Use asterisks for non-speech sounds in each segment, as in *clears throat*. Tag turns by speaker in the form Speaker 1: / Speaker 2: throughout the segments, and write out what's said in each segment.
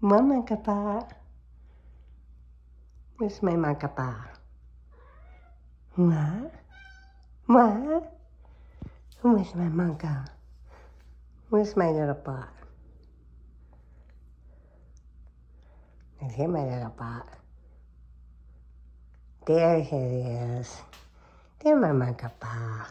Speaker 1: Mama kapa. Where's my makapa? What? What? Where's my manga? Where's my little pot? And here my little pot. There it is. There my makapa.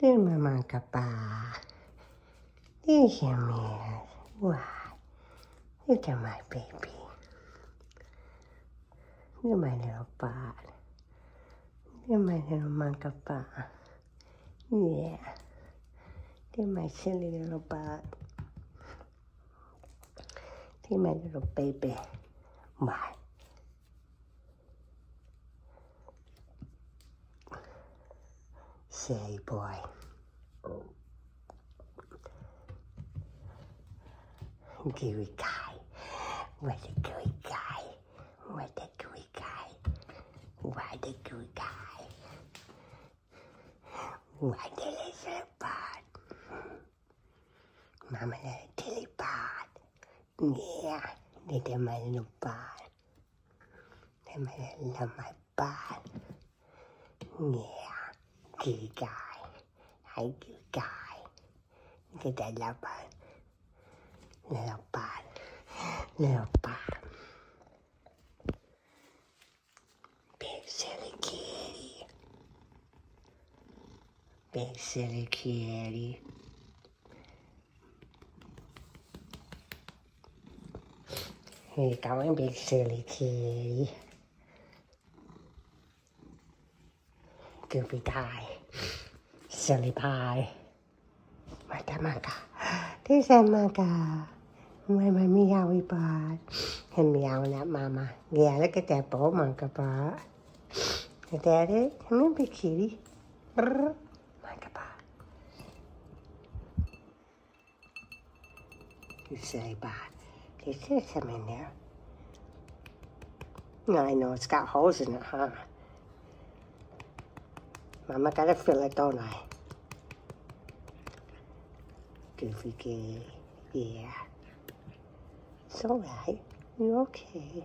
Speaker 1: There my. There's your man. Why? Look at my baby. At my little. Look at my little monkey bot. Yeah. At my silly little. Look at my little baby. My. Say, boy. Gooey guy. What a gooey guy. What a gooey guy. What a gooey guy. What a little bud. Mama little bud. Yeah, little my little. Little my little my bud. Yeah, gooey guy. Hi, gooey guy. Look at love bud. Little bud. Little bud. Big silly kitty. Silly kitty. Here you going, big silly kitty. Goofy guy. Silly pie. Maka maka. There's that maka. My meowy bot? And meowing at mama. Yeah, look at that bowl monkey bot. Is that it? Come here, big kitty. Brr. Monkey bot. You silly bot. There's still some in there. No, I know it's got holes in it, huh? Mama gotta fill it, don't I? Goofy kitty. Yeah. It's all right. You're okay.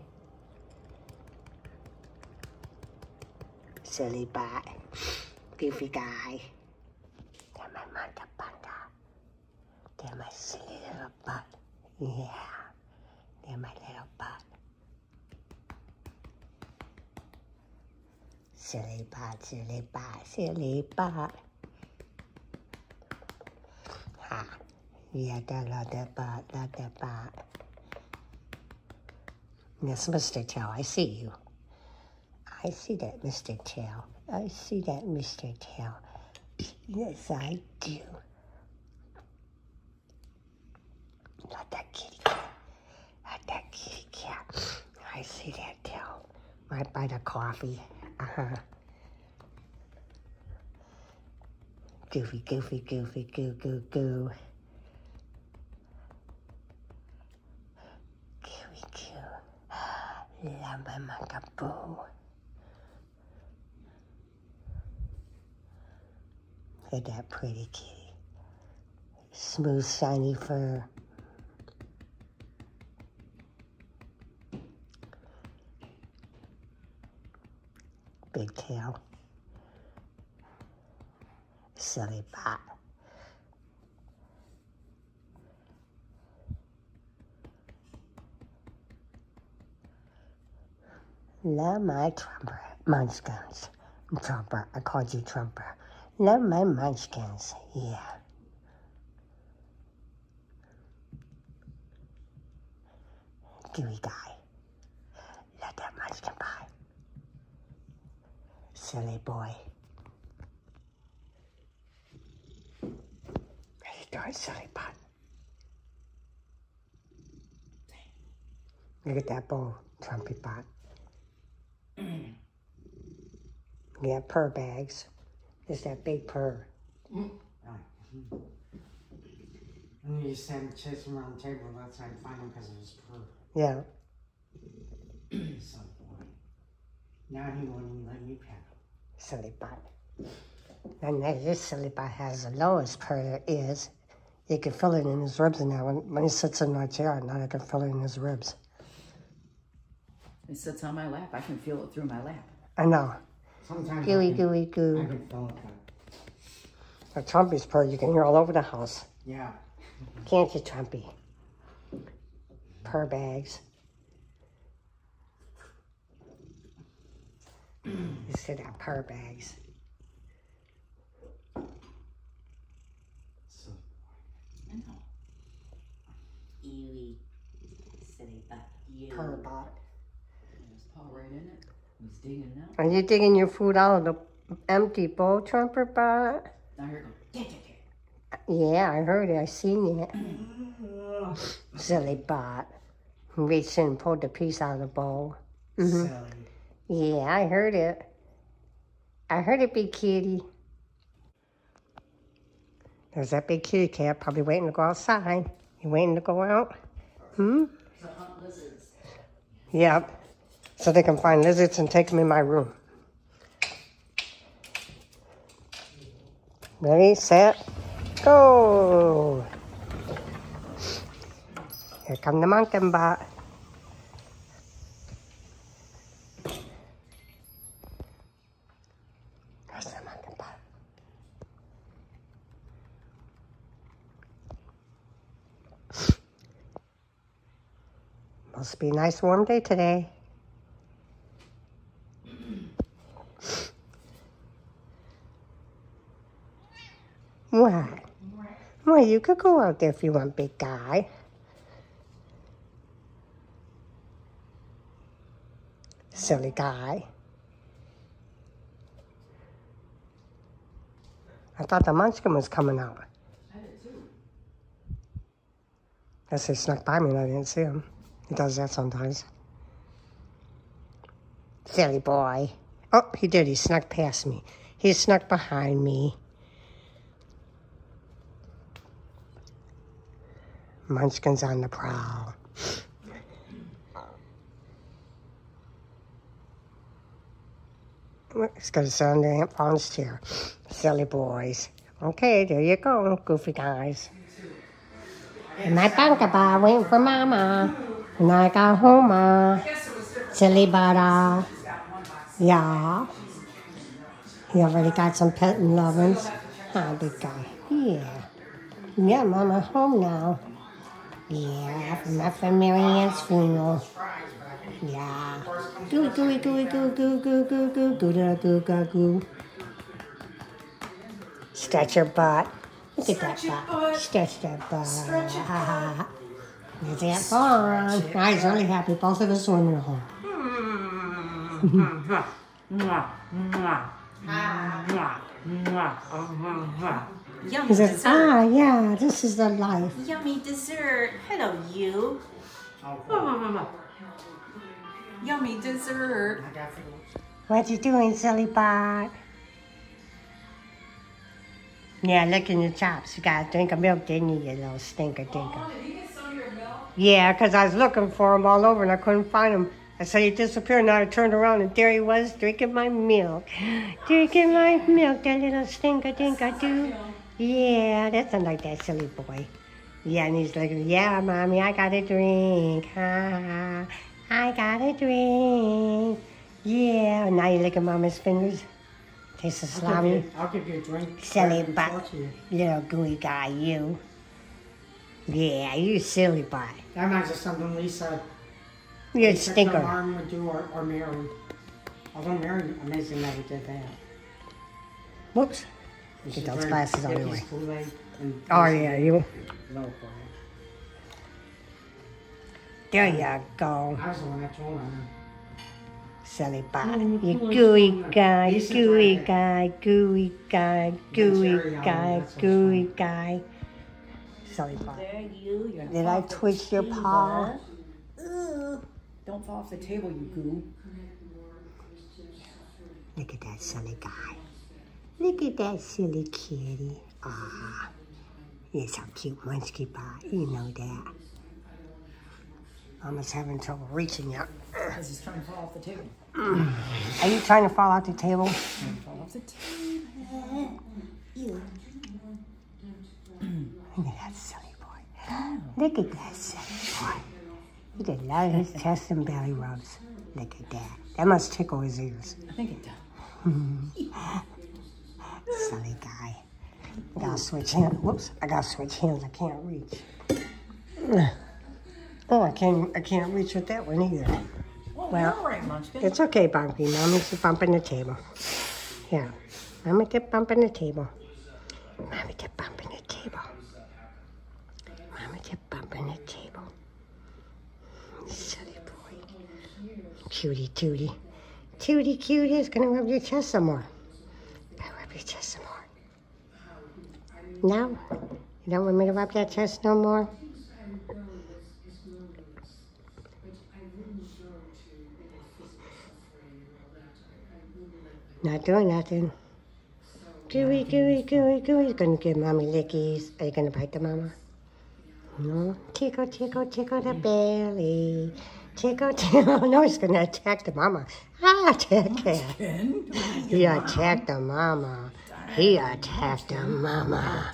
Speaker 1: Silly bot. Goofy guy. They're my manta panda. They're my silly little butt. Yeah. They're my little butt. Silly bot, silly bot, silly bot. Ha. Yeah, that love that bot, love that bot. Yes, Mr. Tail, I see you. I see that, Mr. Tail. I see that, Mr. Tail. Yes, I do. Not that kitty cat. Not that kitty cat. I see that tail. Right by the coffee. Uh-huh. Goofy, goofy, goofy, goo, goo, goo. Gooey, goo. Lamba, maka, boo. Look at that pretty kitty. Smooth, shiny fur. Big tail. Silly bot. Love my trumper, munchkins. Trumper, I called you trumper. Love my munchkins, yeah. Gooey guy. Let that munchkin by. Silly boy. Hey, darn silly bot. Look at that bowl, Trumpy bot. yeah, purr bags. There's that big purr.
Speaker 2: And you stand chase him around the table and find him because of his purr.
Speaker 1: Yeah.
Speaker 2: so boy. Now he won't even let me pet him.
Speaker 1: Silly bot. And then this silly bot has the lowest purr is You can feel it in his ribs now. When, when he sits in my chair, now I can feel it in his ribs.
Speaker 3: It sits on my lap. I can feel it through my lap.
Speaker 1: I know.
Speaker 2: Sometimes
Speaker 1: Gooey,
Speaker 2: I can,
Speaker 1: gooey,
Speaker 2: I
Speaker 1: goo.
Speaker 2: can feel it. but-
Speaker 1: A Trumpy's purr you can hear all over the house.
Speaker 2: Yeah.
Speaker 1: Can't you, Trumpy? Purr bags. You see that purr bags.
Speaker 2: So,
Speaker 3: I know.
Speaker 4: Ewy. Silly butt. You.
Speaker 1: Purr bot.
Speaker 3: There's paw right in it. He's digging now.
Speaker 1: Are you digging your food out of the empty bowl, Trumper bot?
Speaker 3: Now here it.
Speaker 1: Yeah, I heard it. I seen it. *clears throat* Silly bot. Reached in and pulled the piece out of the bowl. Mm-hmm.
Speaker 2: silly.
Speaker 1: Yeah, I heard it. I heard it, big kitty. There's that big kitty cat probably waiting to go outside. You waiting to go out? Hmm? To hunt lizards. Yep. So they can find lizards and take them in my room. Ready, set, go. Here come the monkey bot. Must be a nice warm day today. What? Well, you could go out there if you want, big guy. Silly guy. I thought the munchkin was coming out.
Speaker 3: I did too.
Speaker 1: Snuck by me and I didn't see him. He does that sometimes. Silly boy. Oh, he did. He snuck past me. He snuck behind me. Munchkin's on the prowl. He's going to sit under Aunt Fawn's chair. Silly boys. Okay, there you go, goofy guys. And my bunker bar waiting for Mama. Uh, silly butter. Yeah. He already got some pet and lovins. Huh, big guy. Yeah. Yeah, Mama home now. Yeah, from after Mary Ann's funeral. Yeah. Goo, gooey, gooey, goo, goo, goo, goo, goo, goo, da, goo, goo, goo. Stretch your butt. Look at that butt. Stretch that butt. Stretch it butt. There's Aunt Fawn. Now he's really happy. Both of us went home.
Speaker 3: Mwah, mwah, mwah, mwah.
Speaker 4: Yummy
Speaker 1: He says,
Speaker 4: dessert.
Speaker 1: ah, yeah, this is the life.
Speaker 4: Yummy dessert. Hello, you. Yummy dessert.
Speaker 2: I got food.
Speaker 1: What you doing, silly bot? Yeah, licking your chops. You got a drink of milk, didn't you, you little stinker dinker? Yeah, 'cause I was looking for him all over and I couldn't find him. I said he disappeared and I turned around and there he was drinking my milk. Drinking my milk, that little stinker dinker do. Yeah, that's sounds like that silly boy. Yeah, and he's like, yeah, mommy, I got a drink. Ha. I got a drink. Yeah, and now you look at mama's fingers. Taste the
Speaker 2: I'll give, you, I'll give you a drink.
Speaker 1: Silly butt.
Speaker 2: you.
Speaker 1: Little gooey guy, you. Yeah, you silly boy.
Speaker 2: That reminds me of something Lisa
Speaker 1: You're a stinker.
Speaker 2: Martin would do or, or Mary. Although Mary amazing never did that.
Speaker 1: Whoops. Get those glasses on of way. Oh, yeah, you.
Speaker 2: No.
Speaker 1: There you go.
Speaker 2: I was the one that told her.
Speaker 1: Silly boy. Oh, you gooey guy, gooey guy, gooey guy, gooey guy, gooey guy. Silly boy.
Speaker 4: There, you.
Speaker 1: Did I twist your paw?
Speaker 4: Ooh.
Speaker 3: Don't fall off the table, you goo.
Speaker 1: Look at that silly guy. Look at that silly kitty. Ah, he's so cute, Munchkie Bot. You know that. Mama's having trouble reaching you.
Speaker 3: Because he's trying to fall off the table.
Speaker 1: Are you trying to fall off the table?
Speaker 3: Fall off the table.
Speaker 4: You.
Speaker 1: Look at that silly boy. Look at that silly boy. He just love his chest and belly rubs. Look at that. That must tickle his ears.
Speaker 3: I think it does. *laughs*
Speaker 1: Silly guy. I gotta switch hands. Whoops. I gotta switch hands. I can't reach. *sighs* Oh, I can't. I can't reach with that one either.
Speaker 3: Well,
Speaker 1: Well,
Speaker 3: all right, Munchkin.
Speaker 1: It's okay, Bumpy. Mommy's bumping the table. Yeah. Mommy kept bumping the table. Mommy kept bumping the table. Mommy kept bumping the table. Silly boy. Cutie tootie. Tootie cutie is gonna rub your chest some more. Gonna rub your chest some more. No? You don't want me to rub that chest no more? Not doing nothing. Gooey, gooey, gooey, gooey. Gonna give mommy lickies. Are you gonna bite the mama? No. Tickle, tickle, tickle the belly. Tickle, tickle. *laughs* No, he's gonna attack the mama. Ah, attack.
Speaker 3: Ben?
Speaker 1: He attacked the mama. He attacked the mama.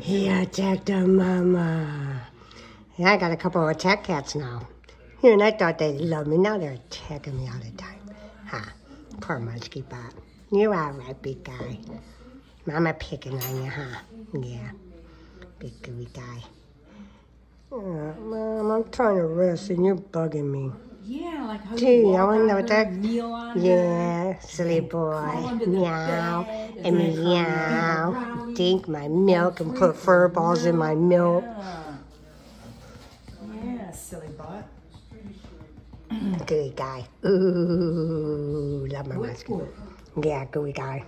Speaker 1: He attacked the mama. Yeah, I got a couple of attack cats now. You and I thought they loved me. Now they're attacking me all the time. Huh. Poor Munchkie Bot. You're all right, big guy. Mama picking on you, huh? Yeah. Big gooey guy. Oh, Mom, I'm trying to rest and you're bugging me.
Speaker 3: Yeah, like how
Speaker 1: Gee,
Speaker 3: you
Speaker 1: I
Speaker 3: walk
Speaker 1: wanna know what that-
Speaker 3: kneel on her.
Speaker 1: Yeah, silly boy. Meow
Speaker 3: bed
Speaker 1: and
Speaker 3: and
Speaker 1: meow. Drink my milk and put fur balls in my milk.
Speaker 3: Yeah. Yeah, silly butt.
Speaker 1: Good guy. Ooh, love my
Speaker 3: good.
Speaker 1: Yeah, gooey guy.